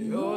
Your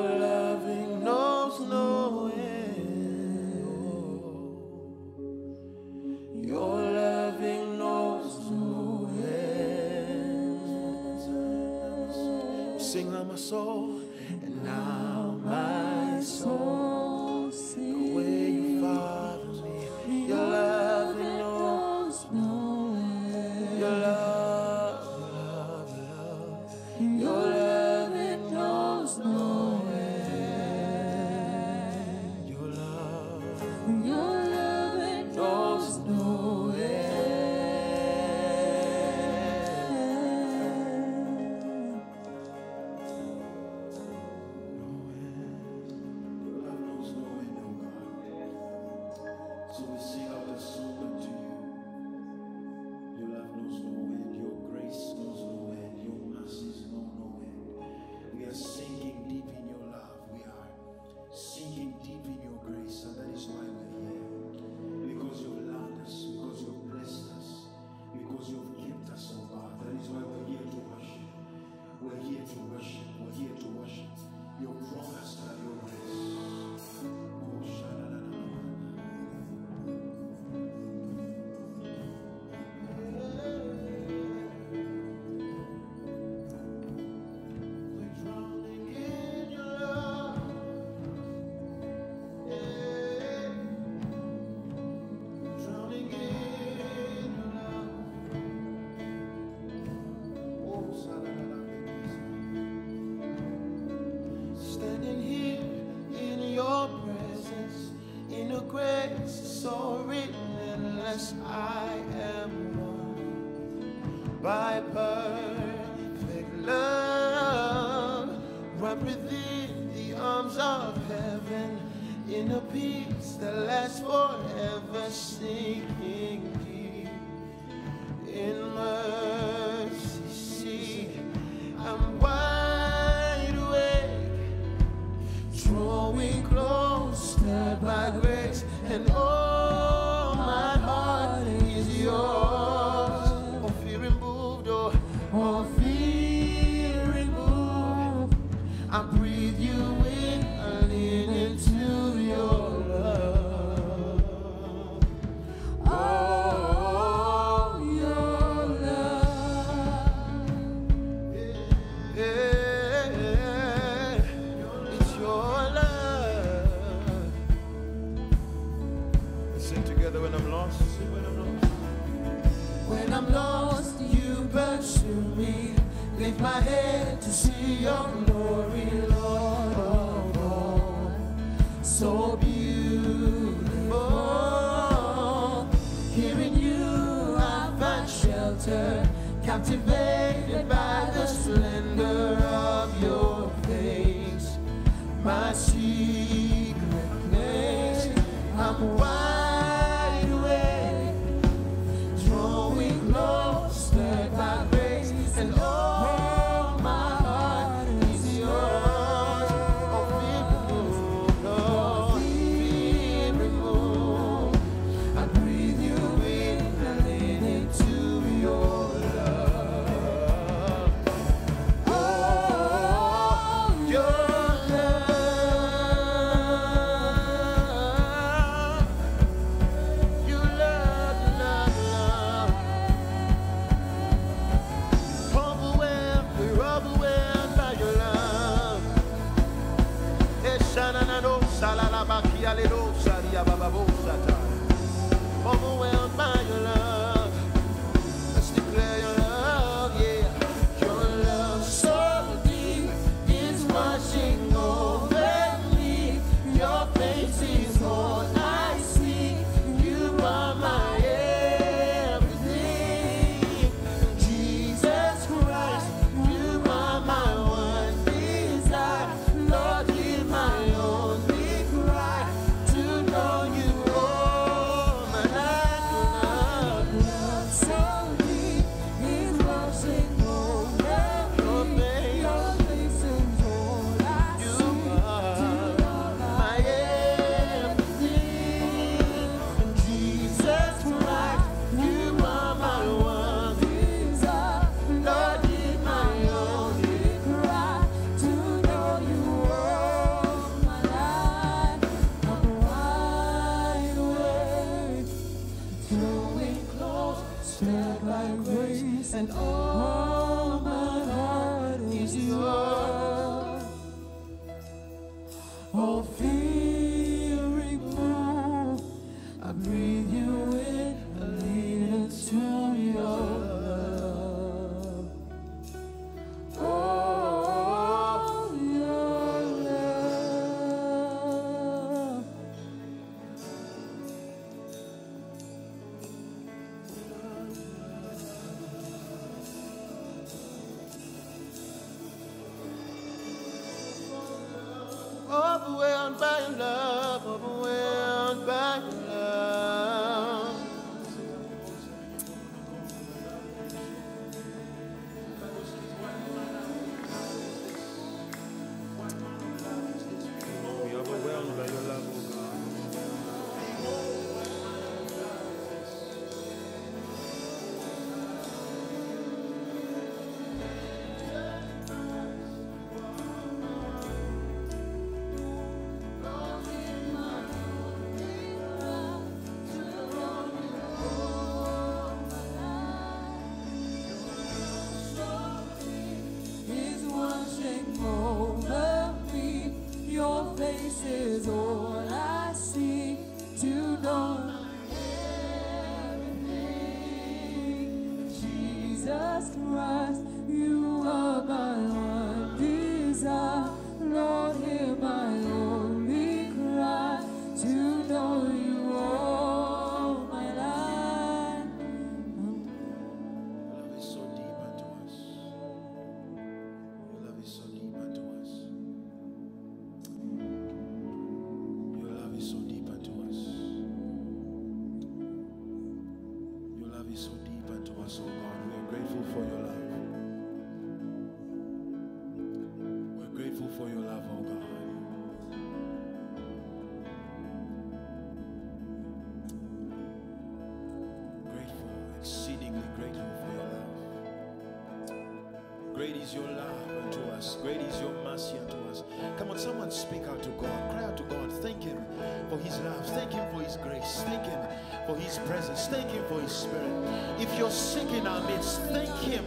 his presence. Thank him for his spirit. If you're sick in our midst, thank him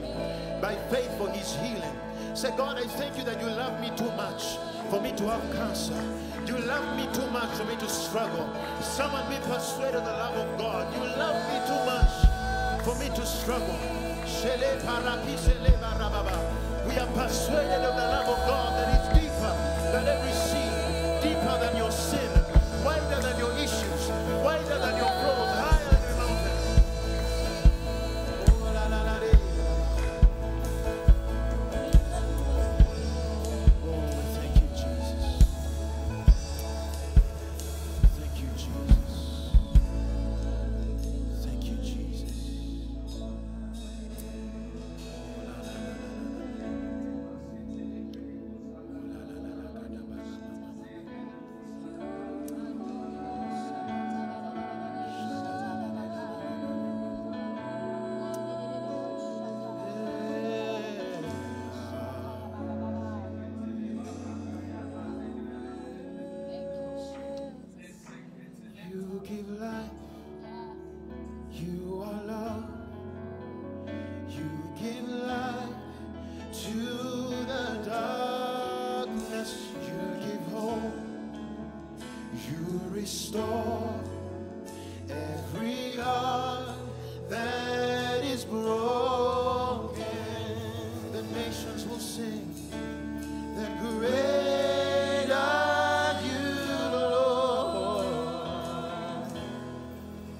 by faith for his healing. Say, God, I thank you that you love me too much for me to have cancer. You love me too much for me to struggle. Someone be persuaded of the love of God. You love me too much for me to struggle. We are persuaded of the love of God that is deeper than every sea, deeper than your sin.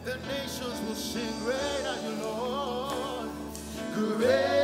The nations will sing great are you, Lord. Great.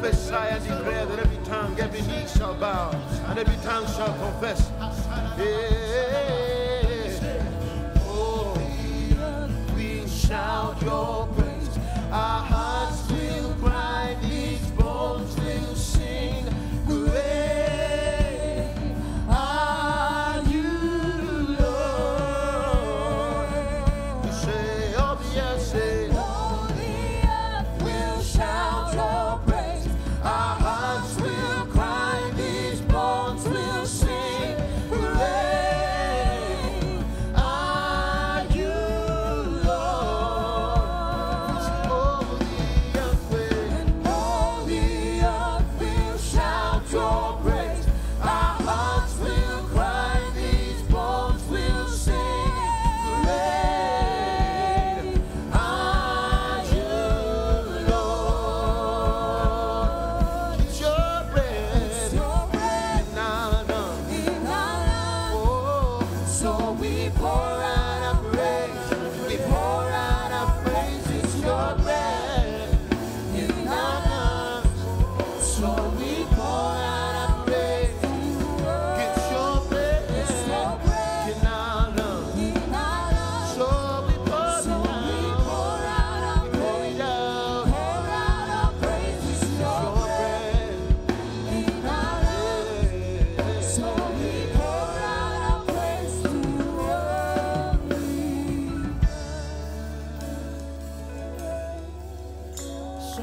prophesy and declare that every tongue, every knee shall bow and every tongue shall confess. Yeah.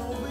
Oh.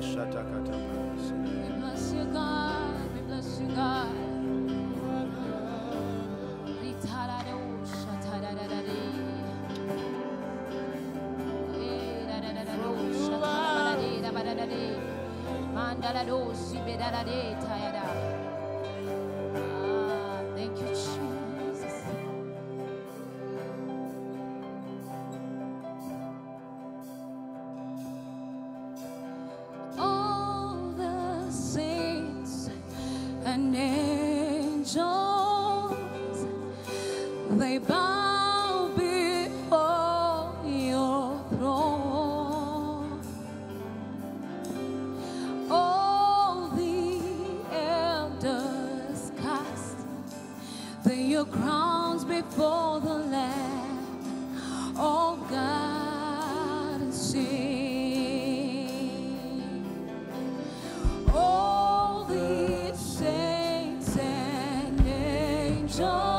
We angels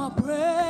my praise.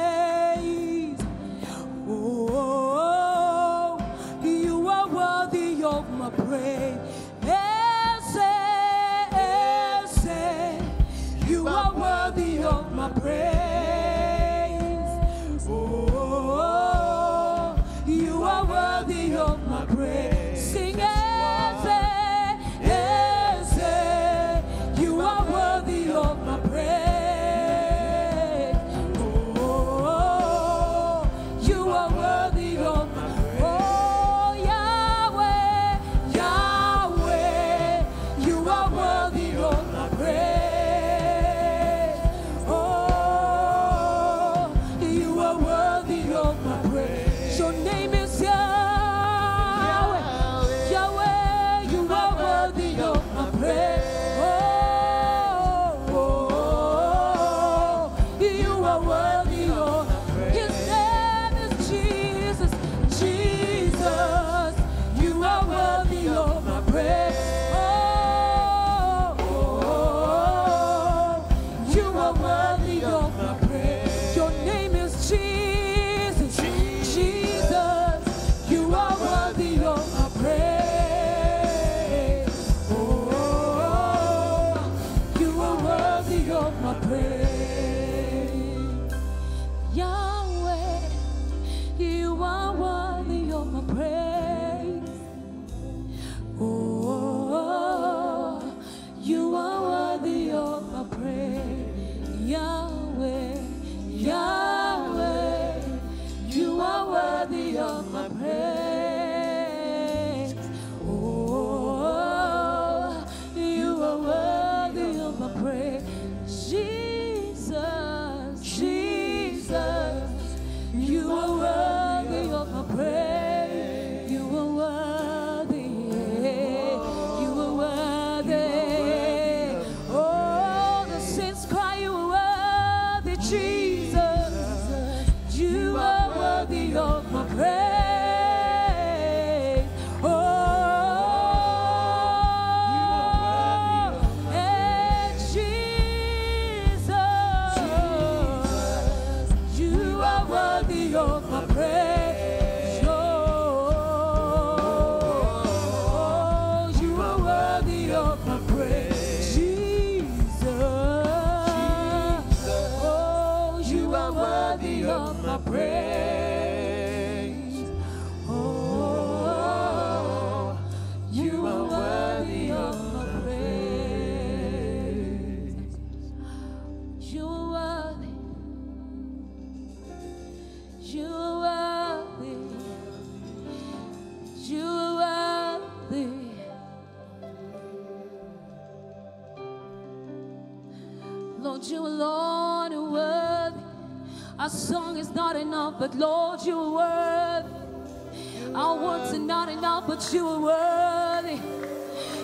but Lord, you are worthy. Our words are not enough, but you are worthy.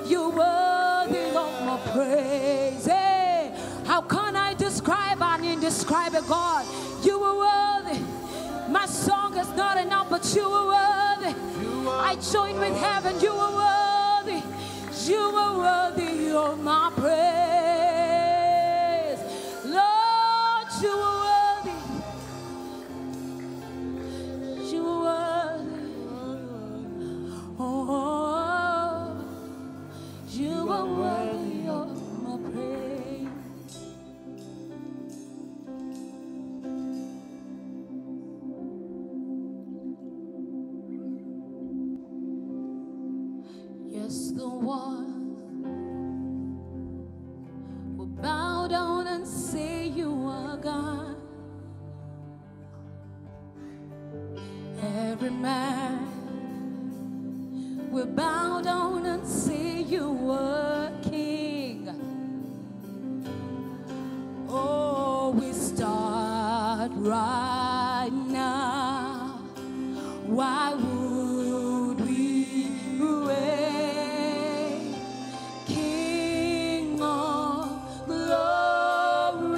You're worthy of my praise. Hey, how can I describe an indescribable God? You are worthy. My song is not enough, but you are worthy. I join with heaven. You right now. Why would we wait? King of glory,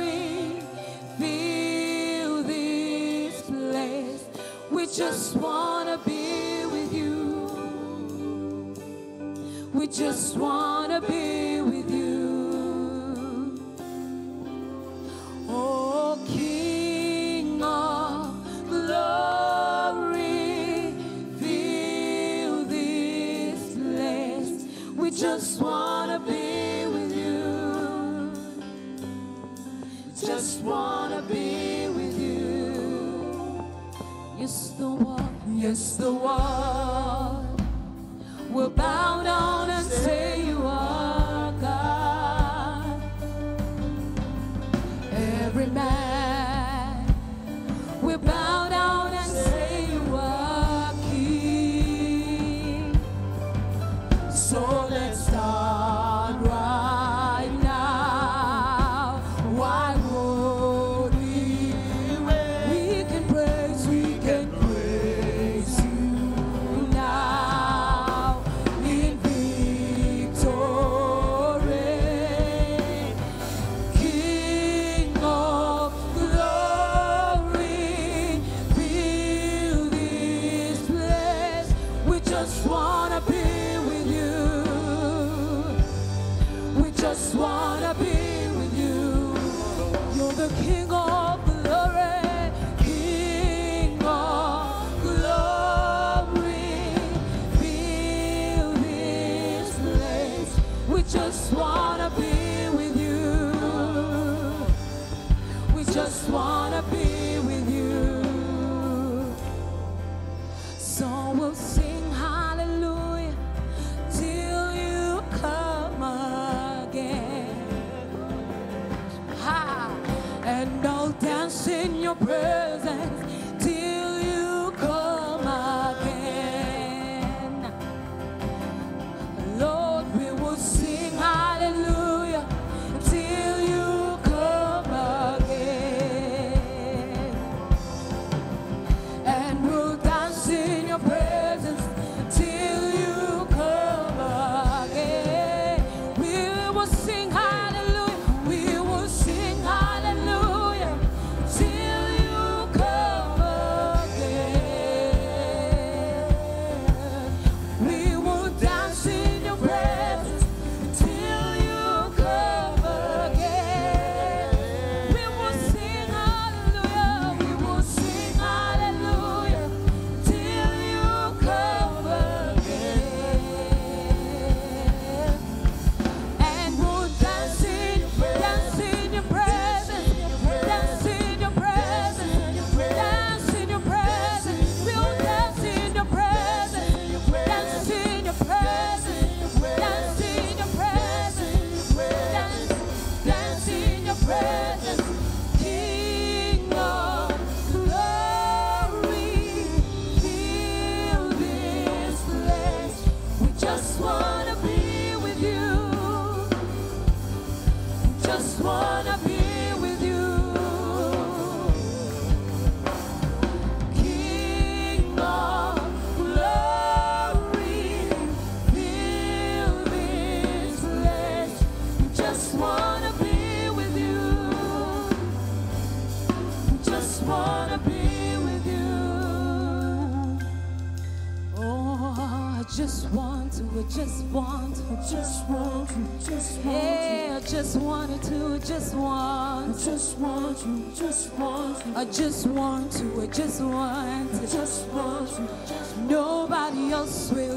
fill this place. We just want to be with you. We just want to be with you. wanna be with you. Yes, the one. Yes, the one. just want, I just want you, just want yeah, you. I just wanted to, just want. I just want you, just want you. I just want to, I just want. I just want you, just want. Nobody else will.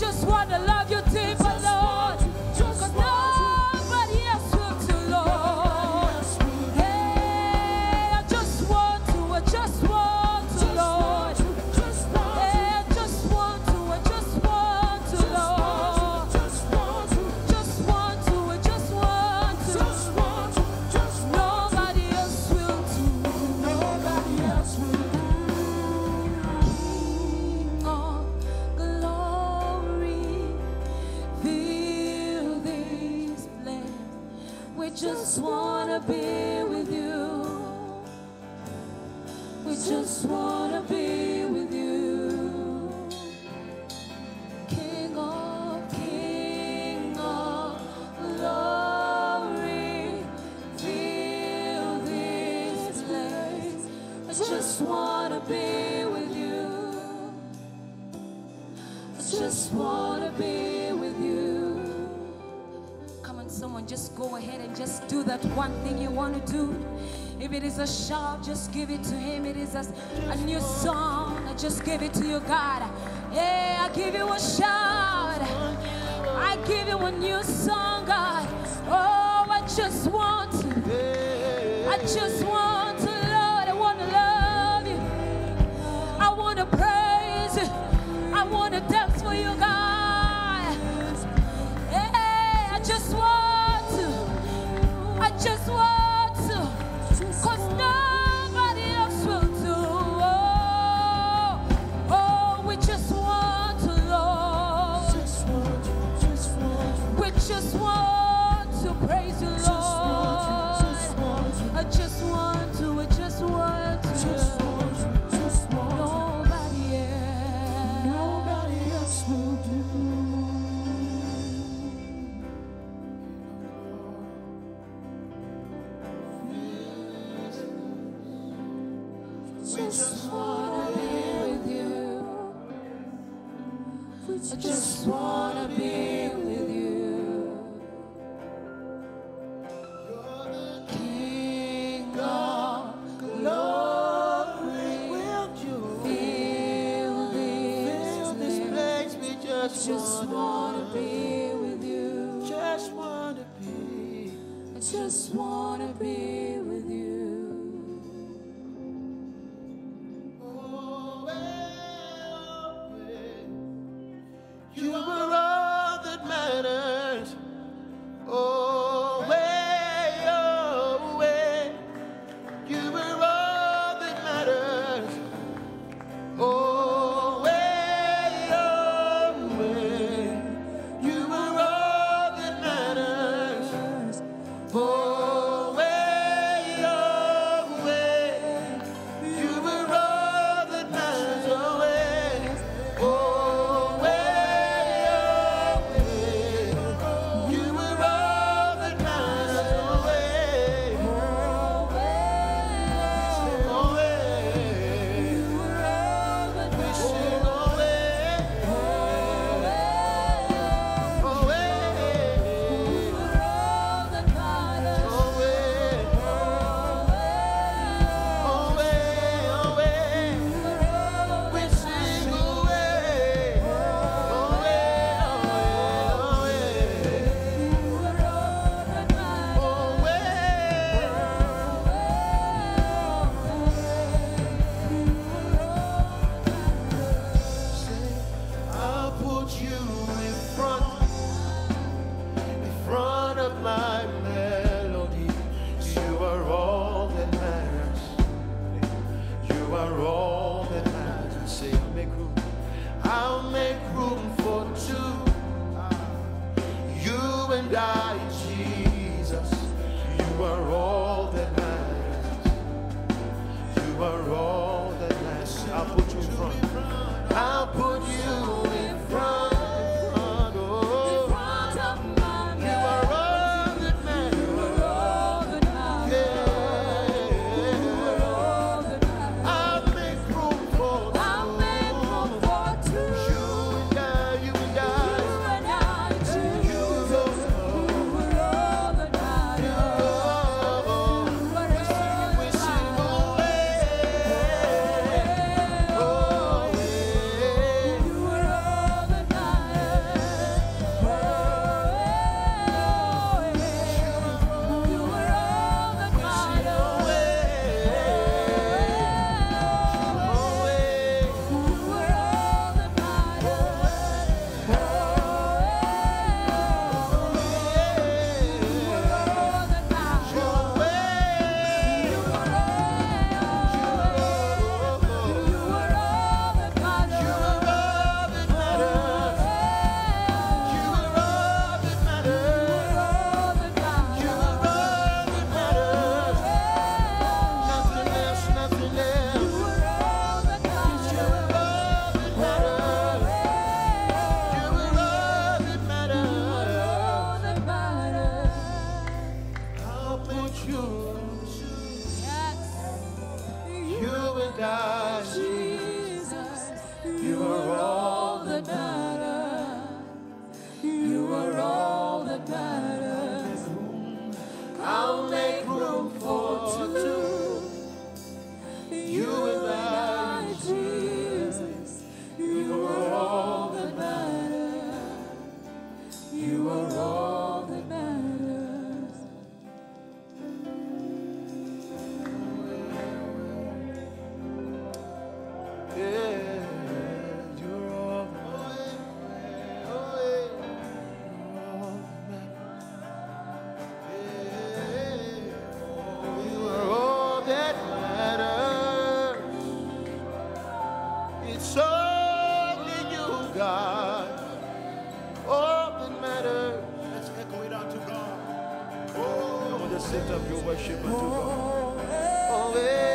just want to love you deeper. go ahead and just do that one thing you want to do. If it is a shout, just give it to Him. It is a, a new song, I just give it to you, God. Yeah, I give you a shout. I give you a new song, God. Oh, I just want to. I just want to, Lord. I want to love you. I want to praise you. I want to dance for you, God. just one. just wanna be with you. I just wanna be with you. of your worship unto God. Always.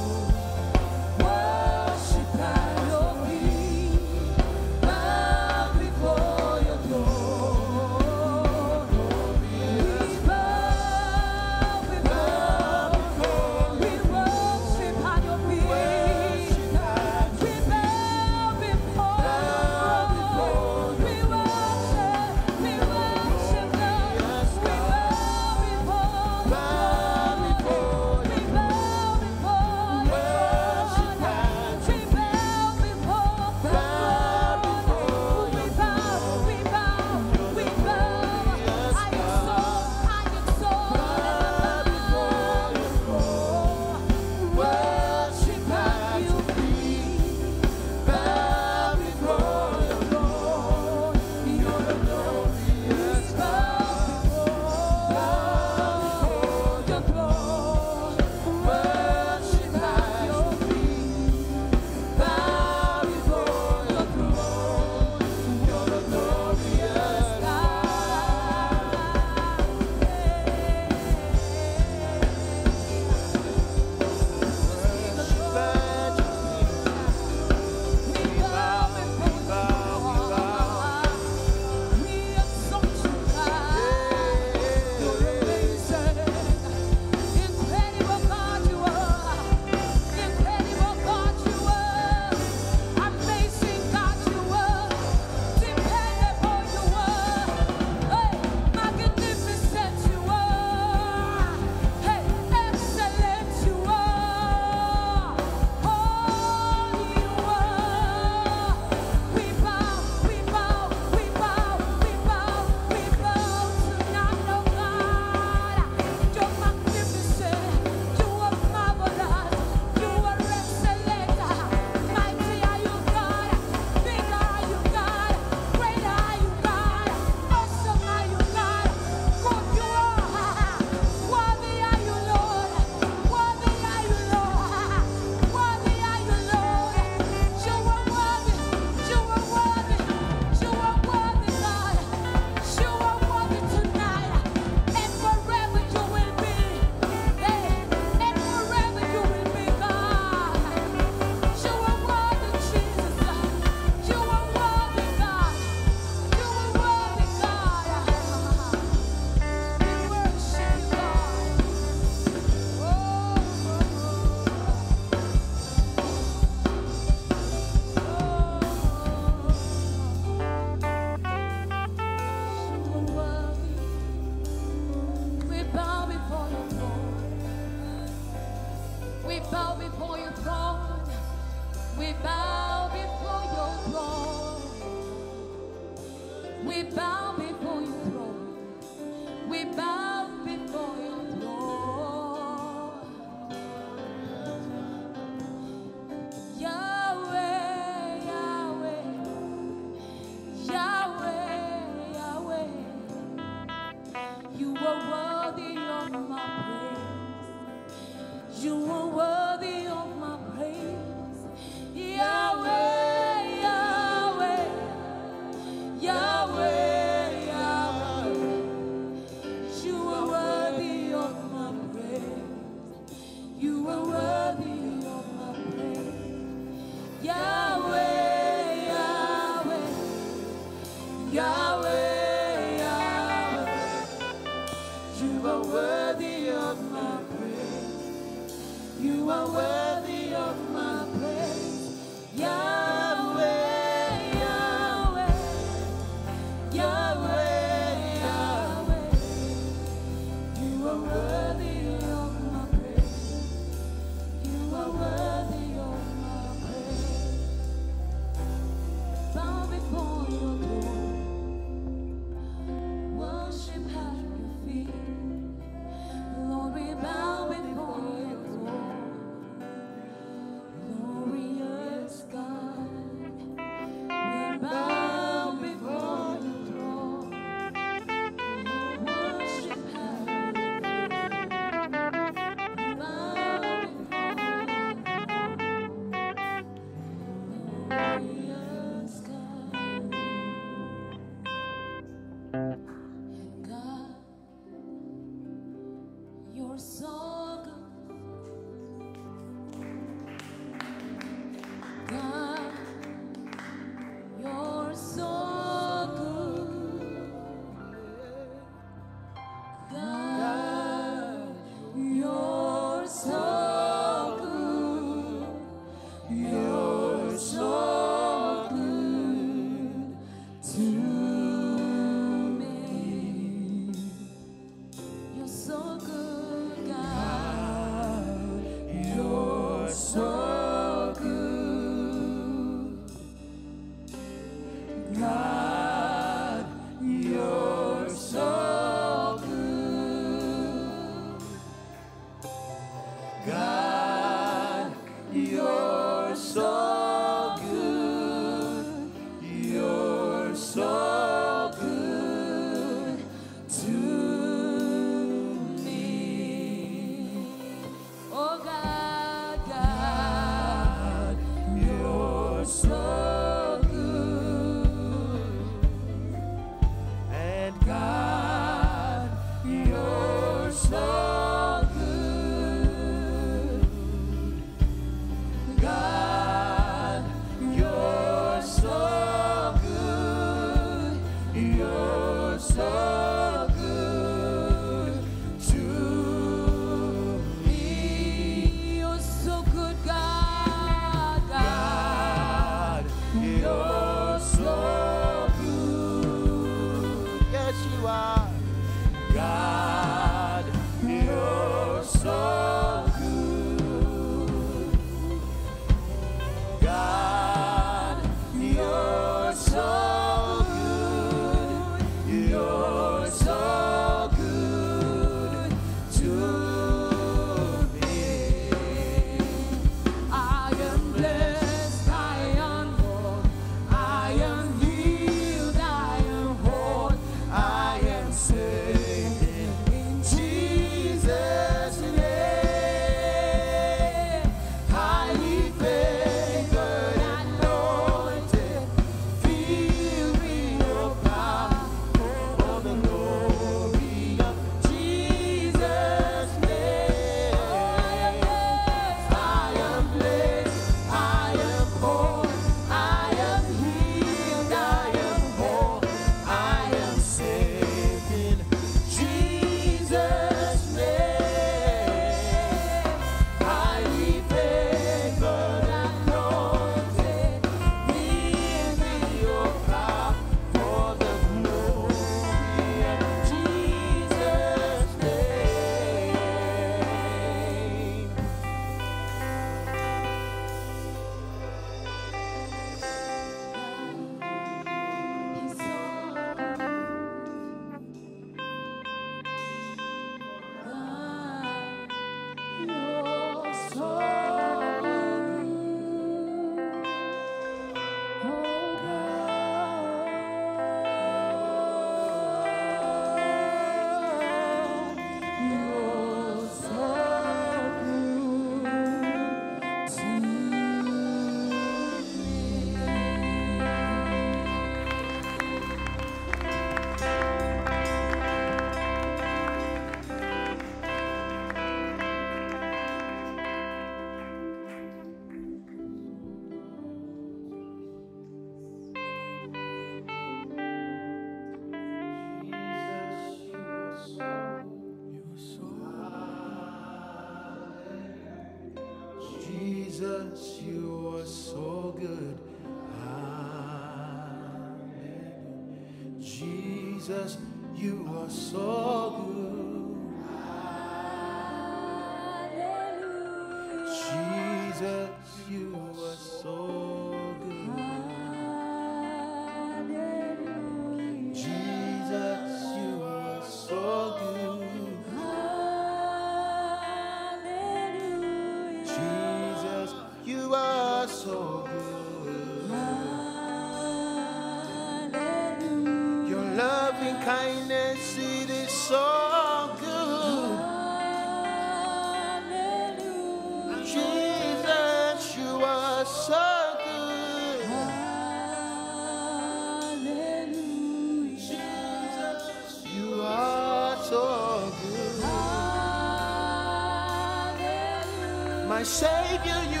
Savior, you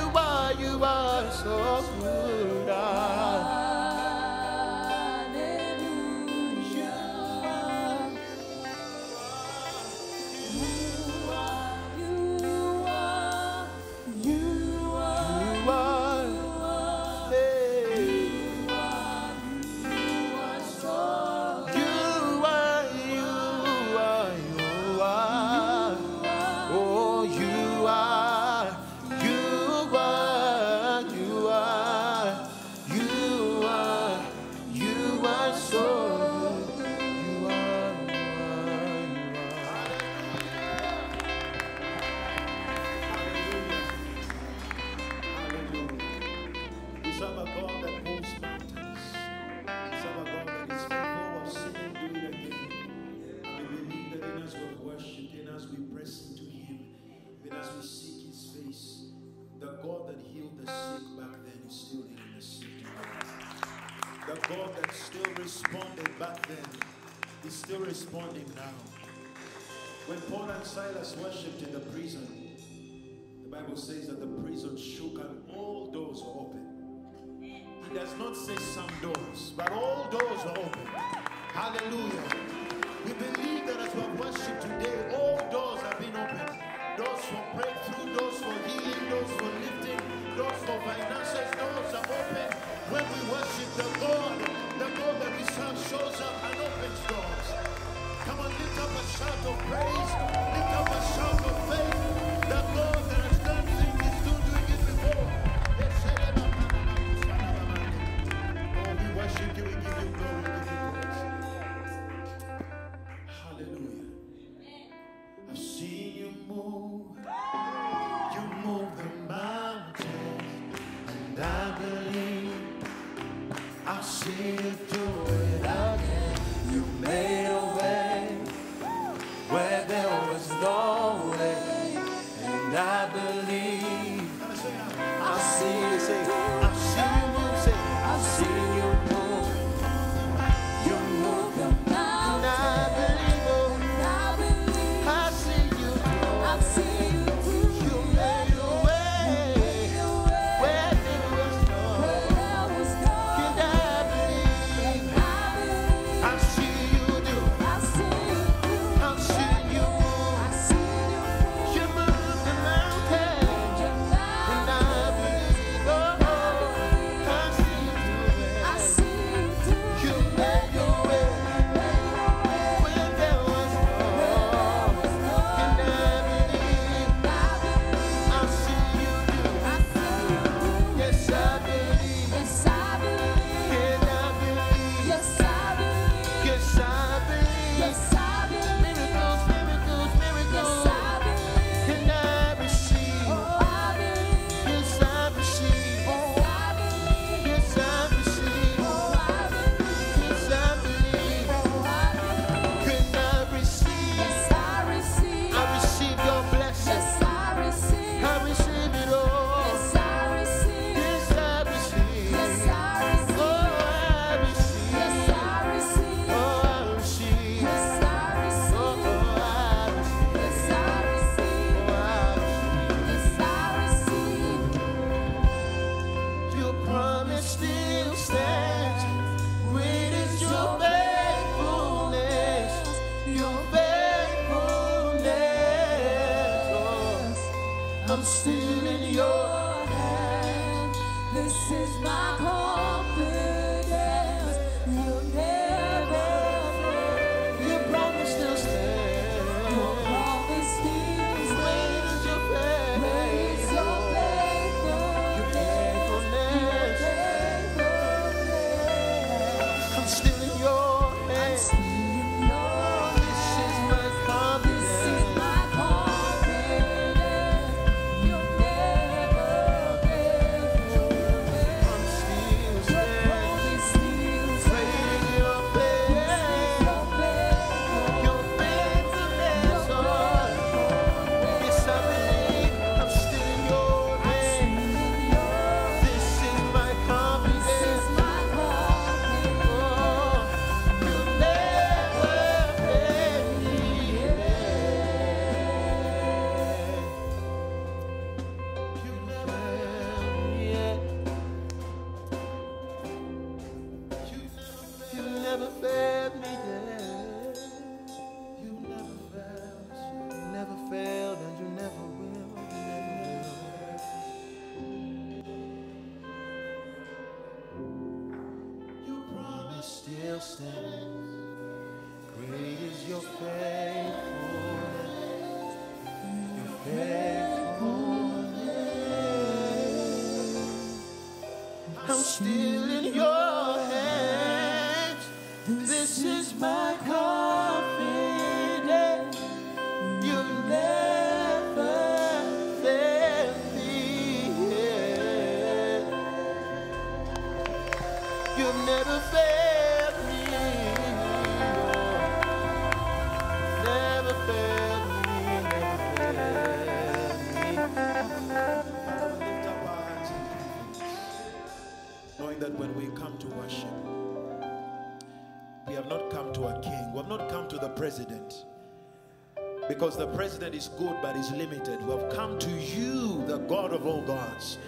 Because the president is good but is limited. We have come to you, the God of all gods.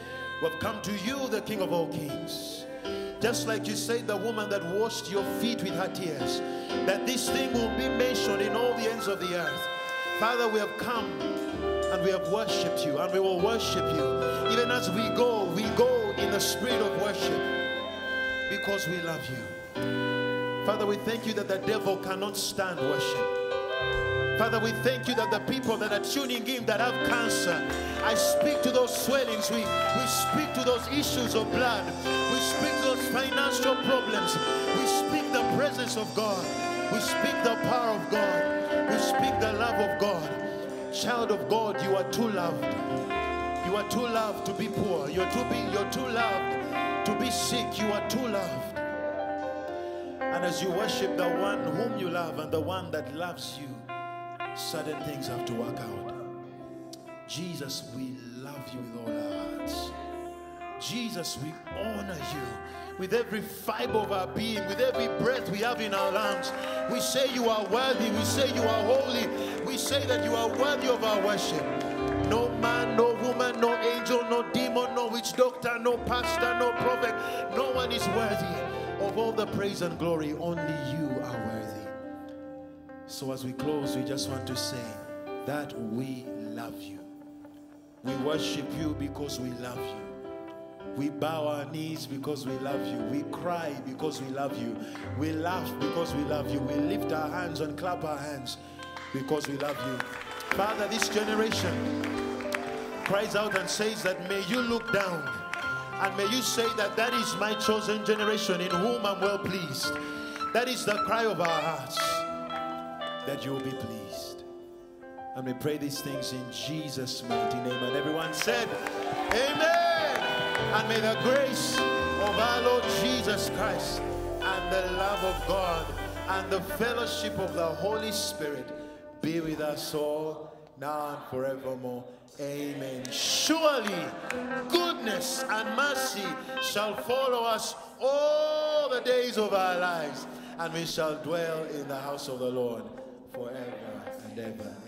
We have come to you, the King of all kings. Just like you said, the woman that washed your feet with her tears, that this thing will be mentioned in all the ends of the earth. Father, we have come and we have worshipped you and we will worship you. Even as we go, we go in the spirit of worship because we love you. Father, we thank you that the devil cannot stand worship. Father, we thank you that the people that are tuning in that have cancer, I speak to those swellings, we, we speak to those issues of blood, we speak those financial problems, we speak the presence of God, we speak the power of God, we speak the love of God. Child of God, you are too loved. You are too loved to be poor. You're too be, you're too loved to be sick. You are too loved. And as you worship the one whom you love and the one that loves you, certain things have to work out. Jesus, we love you with all our hearts. Jesus, we honor you with every fiber of our being, with every breath we have in our lungs. We say you are worthy. We say you are holy. We say that you are worthy of our worship. No man, no woman, no angel, no demon, no witch doctor, no pastor, no prophet. No one is worthy of all the praise and glory. Only you are worthy. So as we close, we just want to say that we love you. We worship you because we love you. We bow our knees because we love you. We cry because we love you. We laugh because we love you. We lift our hands and clap our hands because we love you. Father, this generation cries out and says that may you look down and may you say that that is my chosen generation in whom I'm well pleased. That is the cry of our hearts that you will be pleased. And we pray these things in Jesus' mighty name. And everyone said, Amen. And may the grace of our Lord Jesus Christ and the love of God and the fellowship of the Holy Spirit be with us all now and forevermore. Amen. Surely goodness and mercy shall follow us all the days of our lives, and we shall dwell in the house of the Lord forever and ever.